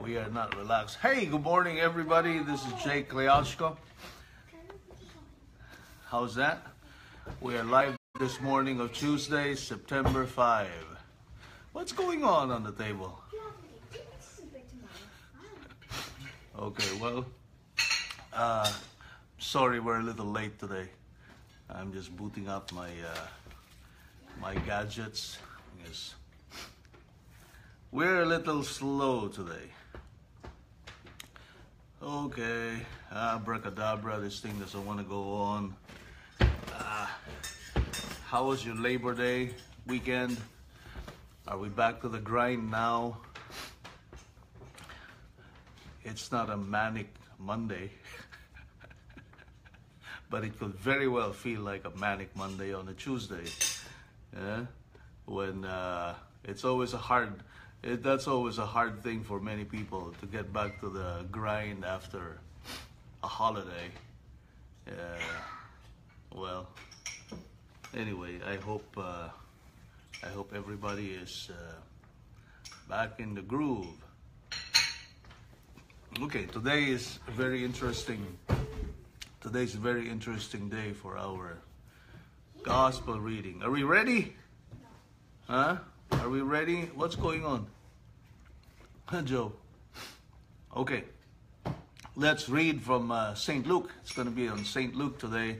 We are not relaxed. Hey, good morning, everybody. This is Jake Kleoshko. How's that? We are live this morning of Tuesday, September 5. What's going on on the table? Okay, well, uh, sorry we're a little late today. I'm just booting up my uh, my gadgets because we're a little slow today. Okay, abracadabra, this thing doesn't want to go on. Uh, how was your Labor Day weekend? Are we back to the grind now? It's not a manic Monday, but it could very well feel like a manic Monday on a Tuesday. Yeah? When uh, it's always a hard, it, that's always a hard thing for many people to get back to the grind after a holiday. Well, anyway, I hope uh, I hope everybody is uh, back in the groove. Okay, today is a very interesting. Today's a very interesting day for our gospel reading. Are we ready? Huh? Are we ready? What's going on? Joe. Okay. Let's read from uh, St. Luke. It's going to be on St. Luke today,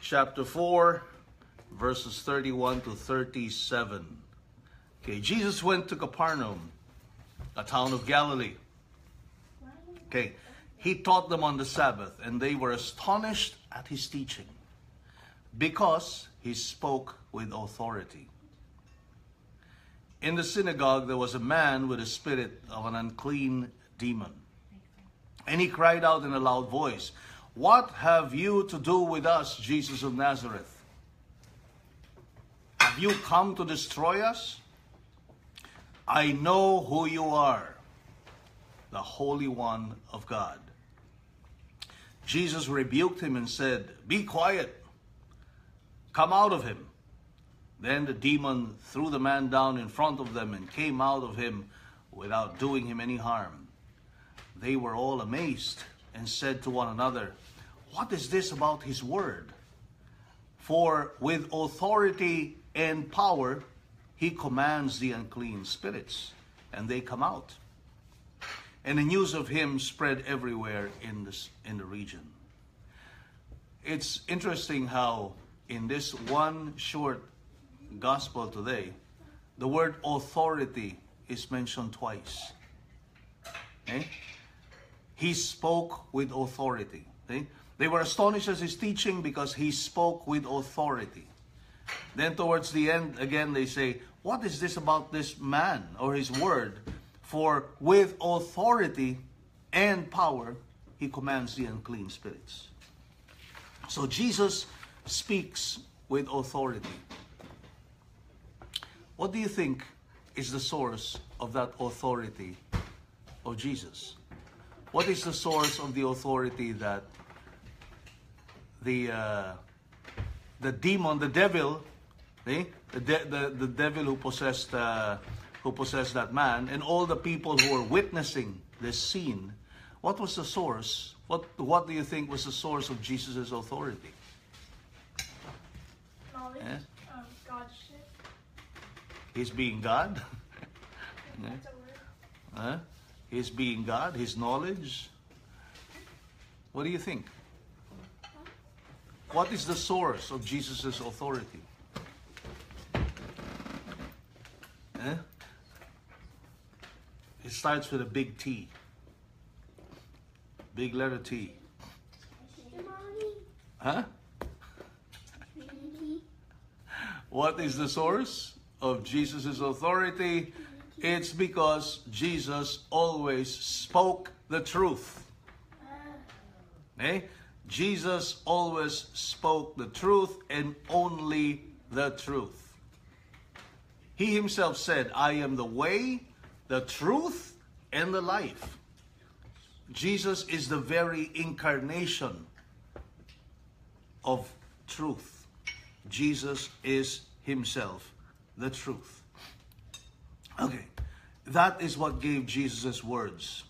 chapter 4, verses 31 to 37. Okay, Jesus went to Capernaum, a town of Galilee. Okay, he taught them on the Sabbath, and they were astonished at his teaching because he spoke with authority. In the synagogue, there was a man with a spirit of an unclean demon. And he cried out in a loud voice, What have you to do with us, Jesus of Nazareth? Have you come to destroy us? I know who you are, the Holy One of God. Jesus rebuked him and said, Be quiet, come out of him. Then the demon threw the man down in front of them and came out of him without doing him any harm. They were all amazed and said to one another, What is this about his word? For with authority and power he commands the unclean spirits, and they come out. And the news of him spread everywhere in, this, in the region. It's interesting how in this one short gospel today, the word authority is mentioned twice. Okay? He spoke with authority. Okay? They were astonished at his teaching because he spoke with authority. Then towards the end, again, they say, What is this about this man or his word? For with authority and power, he commands the unclean spirits. So Jesus speaks with authority. What do you think is the source of that authority of Jesus? What is the source of the authority that the uh, the demon, the devil, eh? the, de- the the devil who possessed uh, who possessed that man, and all the people who were witnessing this scene? What was the source? What what do you think was the source of Jesus' authority? Knowledge Yes. of God's shit. His being God. Yeah. That's a word. Huh? His being God, His knowledge. What do you think? What is the source of Jesus' authority? Eh? It starts with a big T. Big letter T. Huh? What is the source of Jesus' authority? It's because Jesus always spoke the truth. Okay? Jesus always spoke the truth and only the truth. He himself said, I am the way, the truth, and the life. Jesus is the very incarnation of truth. Jesus is himself the truth. Okay. that is what gave Jesus' words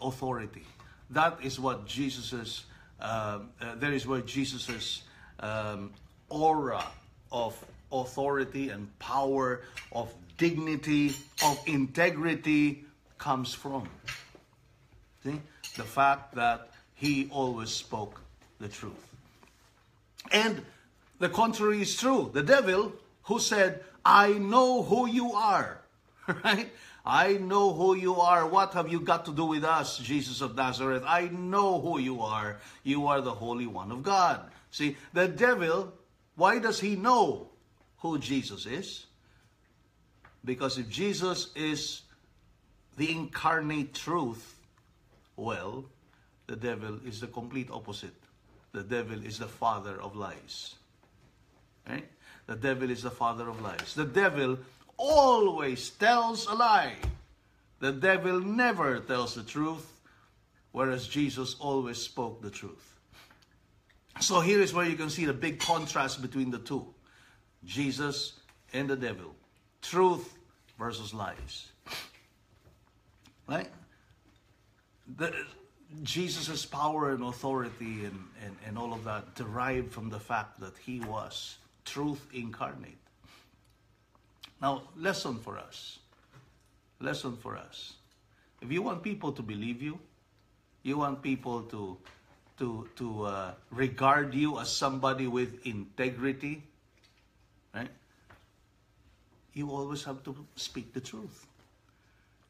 authority. That is what Jesus's, um, uh, there is where Jesus's um, aura of authority and power, of dignity, of integrity comes from. See? The fact that he always spoke the truth. And the contrary is true. The devil who said, I know who you are, right? I know who you are. What have you got to do with us, Jesus of Nazareth? I know who you are. You are the Holy One of God. See, the devil, why does he know who Jesus is? Because if Jesus is the incarnate truth, well, the devil is the complete opposite. The devil is the father of lies. Right? The devil is the father of lies. The devil always tells a lie. The devil never tells the truth, whereas Jesus always spoke the truth. So here is where you can see the big contrast between the two Jesus and the devil. Truth versus lies. Right? The, Jesus' power and authority and, and, and all of that derived from the fact that he was truth incarnate. Now, lesson for us. Lesson for us. If you want people to believe you, you want people to to to uh, regard you as somebody with integrity, right? You always have to speak the truth.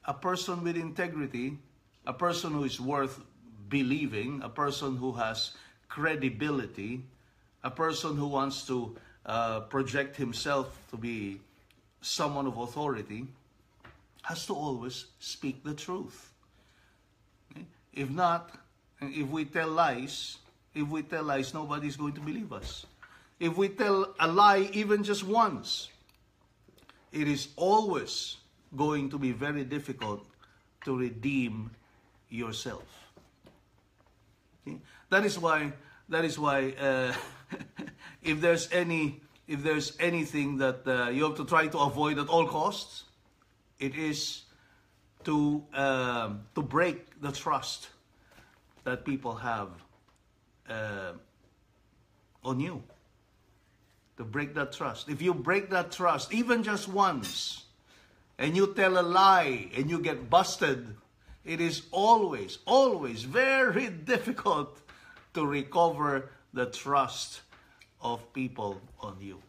A person with integrity, a person who is worth believing, a person who has credibility, a person who wants to uh, project himself to be someone of authority has to always speak the truth. Okay? If not, if we tell lies, if we tell lies, nobody's going to believe us. If we tell a lie even just once, it is always going to be very difficult to redeem yourself. Okay? That is why. That is why. Uh, if there's any if there's anything that uh, you have to try to avoid at all costs, it is to uh, to break the trust that people have uh, on you. To break that trust. If you break that trust, even just once, and you tell a lie and you get busted, it is always, always very difficult to recover the trust of people on you.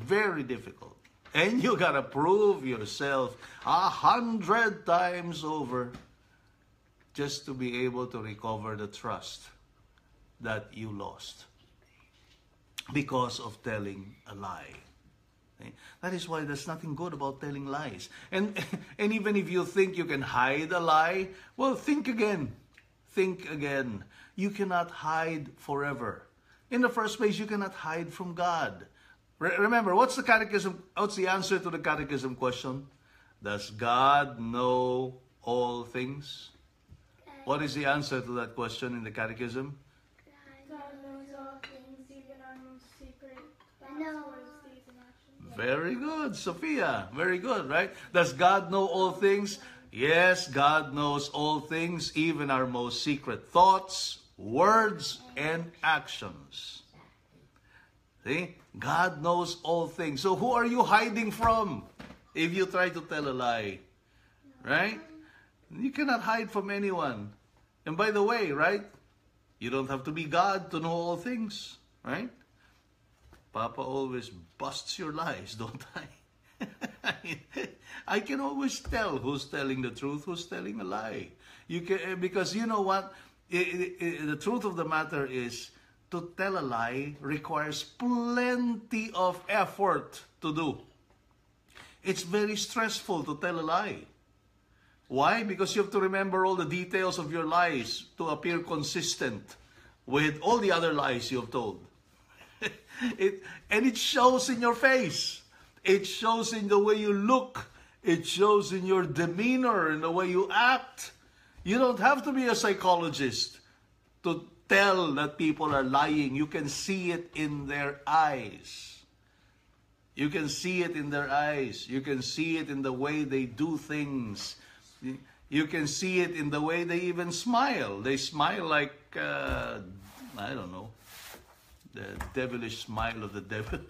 Very difficult. And you gotta prove yourself a hundred times over just to be able to recover the trust that you lost because of telling a lie. Eh? That is why there's nothing good about telling lies. And, and even if you think you can hide a lie, well, think again. Think again. You cannot hide forever. In the first place, you cannot hide from God. Re- remember, what's the catechism? What's the answer to the catechism question? Does God know all things? What is the answer to that question in the catechism? God knows all things, even our most secret No. thoughts, words, deeds, and actions. Very good, Sophia. Very good, right? Does God know all things? Yes, God knows all things, even our most secret thoughts, words, and actions. See? God knows all things. So who are you hiding from if you try to tell a lie? Right? You cannot hide from anyone. And by the way, right? You don't have to be God to know all things, right? Papa always busts your lies, don't I? I can always tell who's telling the truth, who's telling a lie. You can eh, because you know what? I- I- I- the truth of the matter is to tell a lie requires plenty of effort to do. It's very stressful to tell a lie. Why? Because you have to remember all the details of your lies to appear consistent with all the other lies you have told. it, and it shows in your face. It shows in the way you look. It shows in your demeanor, in the way you act. You don't have to be a psychologist to tell that people are lying. You can see it in their eyes. You can see it in their eyes. You can see it in the way they do things. You can see it in the way they even smile. They smile like, uh, I don't know, the devilish smile of the devil.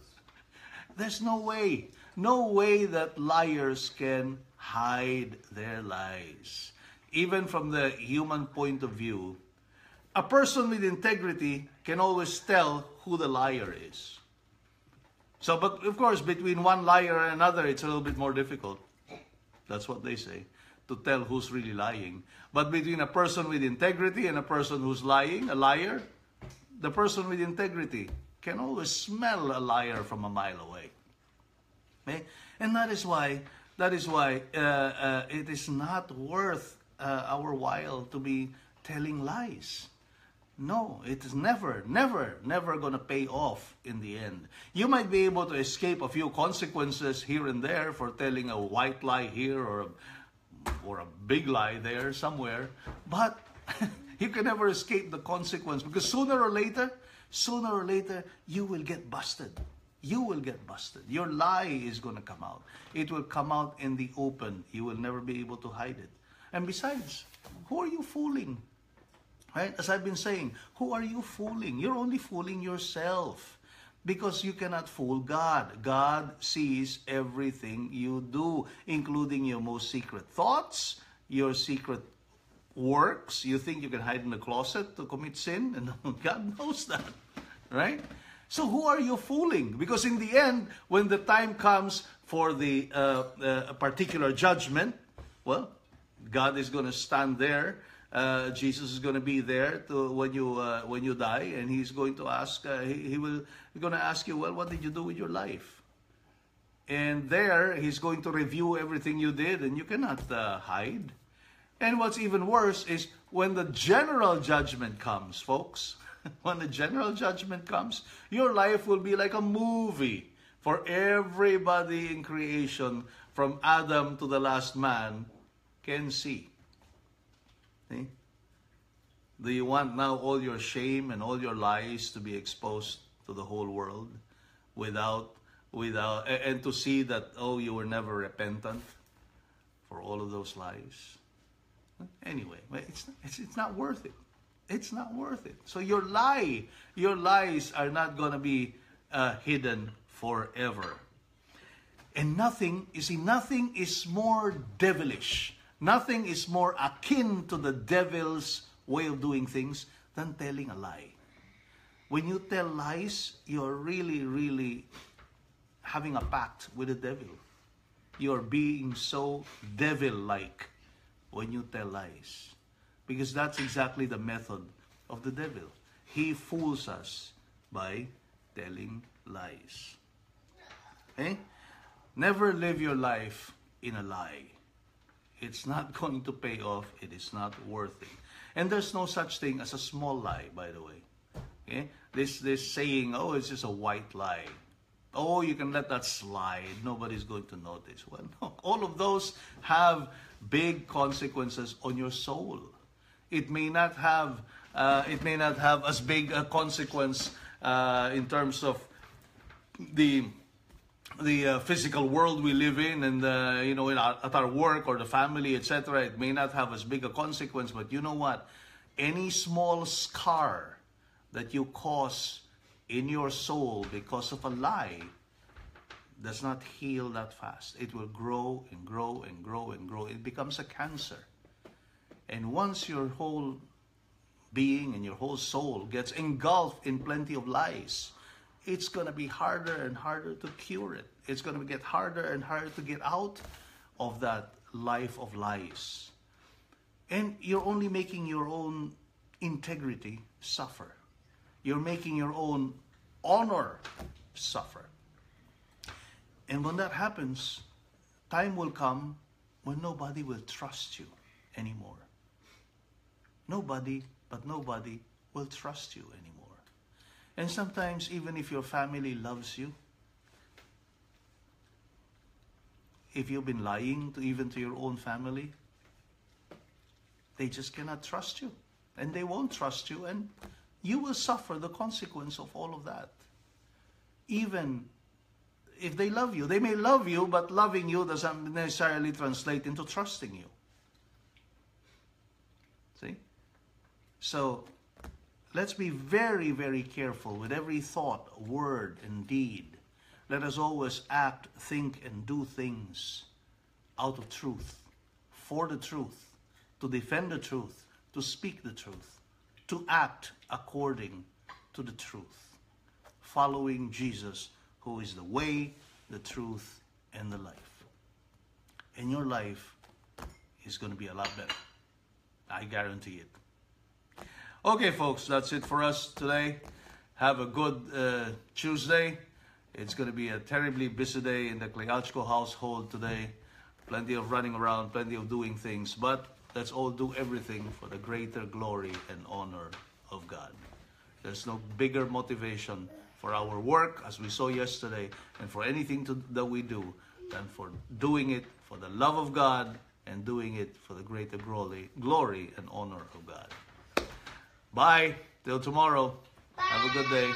There's no way, no way that liars can hide their lies. Even from the human point of view, a person with integrity can always tell who the liar is. So, but of course, between one liar and another, it's a little bit more difficult. That's what they say, to tell who's really lying. But between a person with integrity and a person who's lying, a liar, the person with integrity can always smell a liar from a mile away. Okay? And that is why, that is why uh, uh, it is not worth uh, our while to be telling lies. No, it is never, never, never going to pay off in the end. You might be able to escape a few consequences here and there for telling a white lie here or a, or a big lie there somewhere, but you can never escape the consequence because sooner or later, sooner or later, you will get busted. You will get busted. Your lie is going to come out. It will come out in the open. You will never be able to hide it. And besides, who are you fooling? Right? As I've been saying, who are you fooling? You're only fooling yourself because you cannot fool God. God sees everything you do, including your most secret thoughts, your secret works. You think you can hide in the closet to commit sin, and God knows that, right? So who are you fooling? Because in the end, when the time comes for the uh, uh, particular judgment, well, God is going to stand there uh, Jesus is going to be there to when you uh, when you die, and He's going to ask. Uh, he, he will going to ask you, well, what did you do with your life? And there, He's going to review everything you did, and you cannot uh, hide. And what's even worse is when the general judgment comes, folks. when the general judgment comes, your life will be like a movie for everybody in creation, from Adam to the last man, can see. See? Do you want now all your shame and all your lies to be exposed to the whole world without without and to see that oh you were never repentant for all of those lies? Anyway, it's it's, it's not worth it. It's not worth it. So your lie, your lies are not going to be uh, hidden forever. And nothing, you see, nothing is more devilish Nothing is more akin to the devil's way of doing things than telling a lie. When you tell lies, you're really, really having a pact with the devil. You're being so devil like when you tell lies. Because that's exactly the method of the devil. He fools us by telling lies. Okay? Never live your life in a lie. It's not going to pay off. It is not worth it. And there's no such thing as a small lie, by the way. Okay? This this saying, oh, it's just a white lie. Oh, you can let that slide. Nobody's going to notice. Well, no. All of those have big consequences on your soul. It may not have uh, it may not have as big a consequence uh, in terms of the the uh, physical world we live in and uh, you know our, at our work or the family etc it may not have as big a consequence but you know what any small scar that you cause in your soul because of a lie does not heal that fast it will grow and grow and grow and grow it becomes a cancer and once your whole being and your whole soul gets engulfed in plenty of lies it's going to be harder and harder to cure it. It's going to get harder and harder to get out of that life of lies. And you're only making your own integrity suffer. You're making your own honor suffer. And when that happens, time will come when nobody will trust you anymore. Nobody, but nobody will trust you anymore. And sometimes, even if your family loves you, if you've been lying to even to your own family, they just cannot trust you. And they won't trust you, and you will suffer the consequence of all of that. Even if they love you. They may love you, but loving you doesn't necessarily translate into trusting you. See? So let's be very, very careful with every thought, word, and deed. Let us always act, think, and do things out of truth, for the truth, to defend the truth, to speak the truth, to act according to the truth, following Jesus, who is the way, the truth, and the life. And your life is going to be a lot better. I guarantee it. Okay, folks, that's it for us today. Have a good uh, Tuesday. It's going to be a terribly busy day in the Kleachko household today. Plenty of running around, plenty of doing things, but let's all do everything for the greater glory and honor of God. There's no bigger motivation for our work, as we saw yesterday, and for anything to, that we do than for doing it for the love of God and doing it for the greater glory, glory and honor of God. Bye. Till tomorrow. Have a good day.